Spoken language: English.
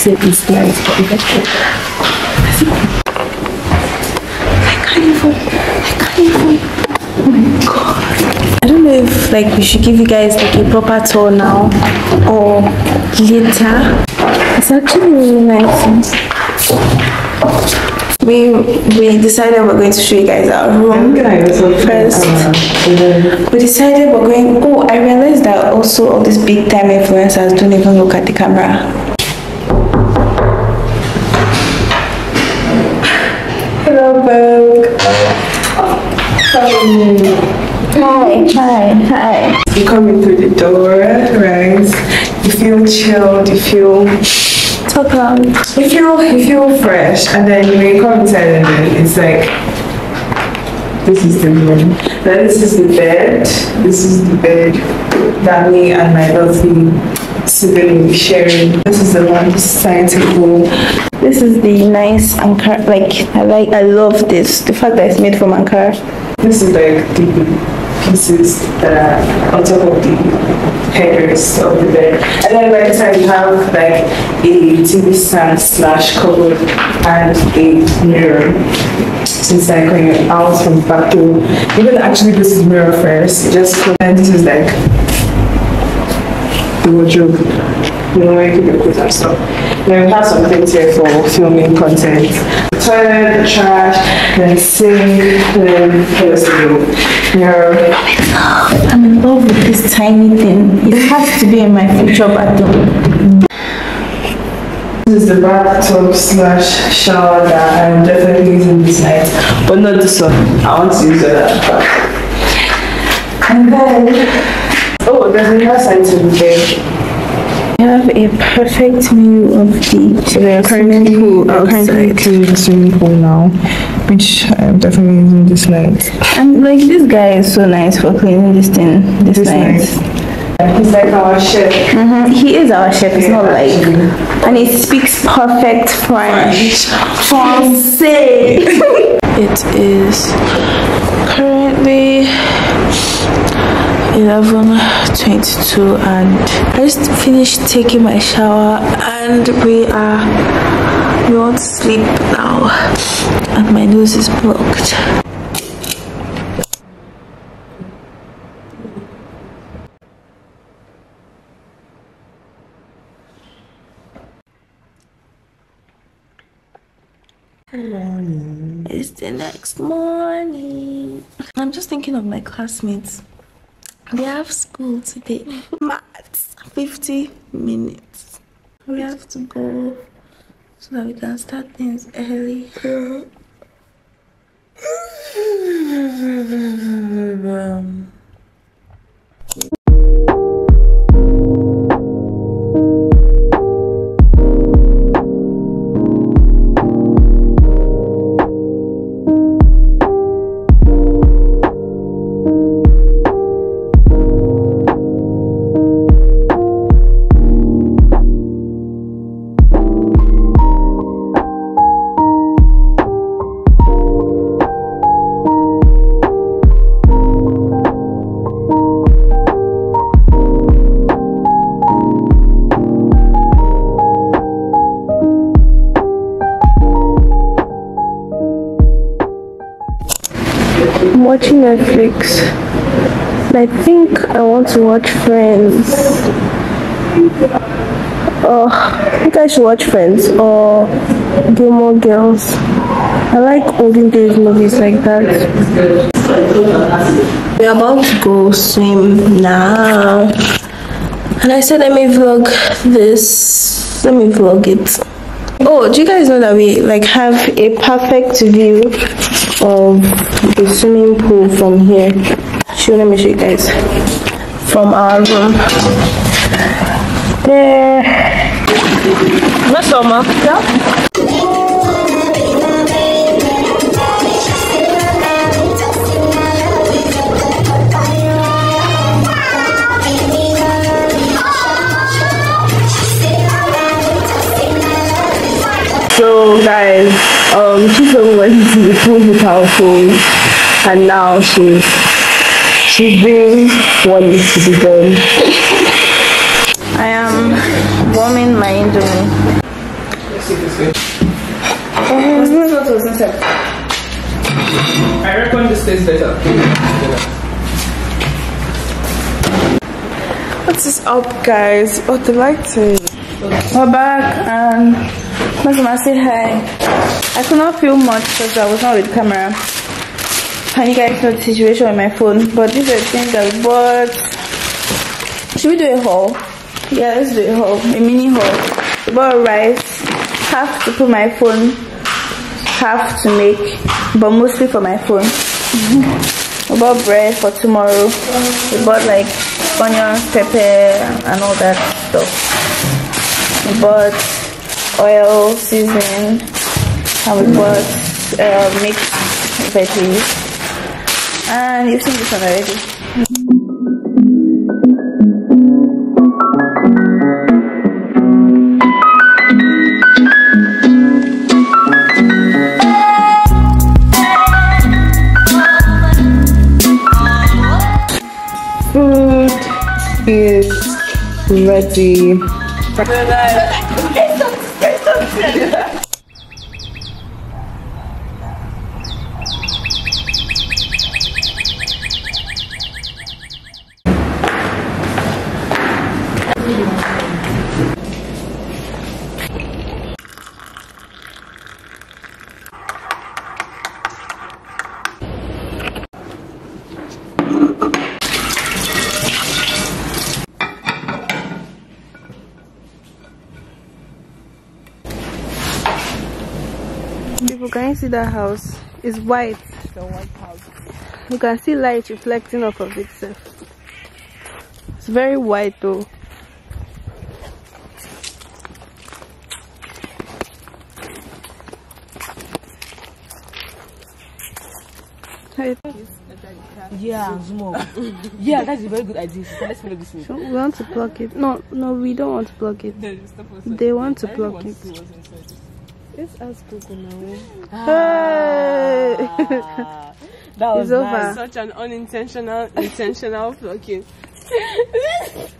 but I can't even, I can't even, oh my god. I don't know if like we should give you guys like a proper tour now or later. It's actually really nice. We we decided we're going to show you guys our room first. We decided we're going. Oh, I realized that also all these big time influencers don't even look at the camera. Hi, hi, hi. You come in through the door, right? You feel chilled. You feel talk loud. You feel you feel fresh, and then when you come inside, and then it's like this is the room. Then this is the bed. This is the bed that me and my lovely be sharing. This is the one side table. This is the nice Ankara. Like I like, I love this. The fact that it's made from Ankara. This is like the pieces that are on top of the headers of the bed. And then by the time you have like a TV stand slash cupboard and a mirror. So it's like when you're out from the back door, you're gonna actually to the mirror first. Just and this is like the wardrobe. You know where you keep your clothes and stuff. Then we have some things here for filming content. Toilet, trash, then sink, then here's the mirror. I'm in love with this tiny thing. It has to be in my future bathroom. This is the bathtub slash shower that I'm definitely using this night, but not this one. I want to use that. And then, oh, there's another side to the bed. I have a perfect view of the swimming pool outside. to the swimming pool now, which I'm definitely using this night. And like this guy is so nice for cleaning this thing this, This night. night. He's like our chef. Mhm, He is our chef. It's not like, and he speaks perfect French. Francais. it is currently 11:22, and I just finished taking my shower, and we are we want to sleep now, and my nose is blocked. It's the next morning. I'm just thinking of my classmates. They have school today. Maths, 50 minutes. We have to go so that we can start things early. Netflix. I think I want to watch Friends. Oh, I think I should watch Friends or Gilmore Girls. I like olden days movies like that. We're about to go swim now. And I said let me vlog this. Let me vlog it. Oh, do you guys know that we like have a perfect view of the swimming pool from here? Sure, let me show you guys. From our room. There. What's up, ma? Yeah? So guys, um, Chisom went into the pool with her phone, and now she's she's doing what needs to be done. my indomie. Let's see this way. Um, what was inside? I reckon this tastes better. What is up, guys? What the lighting? We're back and Mmesoma say hi. I could not feel much because I was not with camera. And you guys know the situation with my phone. But these are things that we bought. Should we do a haul? Yeah, let's do a haul. A mini haul. We bought rice. Half to put my phone. Half to make. But mostly for my phone. we bought bread for tomorrow. We bought like onions, pepper and all that stuff we bought oil seasoning and we bought uh, mixed veggies and you've seen this one already. Food is ready. People, can you see that house? It's white. The White House. You can see light reflecting off of itself. It's very white though. Hey, Yeah, yeah, that's a very good idea. So let's follow this way. so we want to plug it. No, no, we don't want to plug it. They want to plug it. Let's ask Google now. Hey! Ah, that was It's over. nice. Such an unintentional, intentional plucking.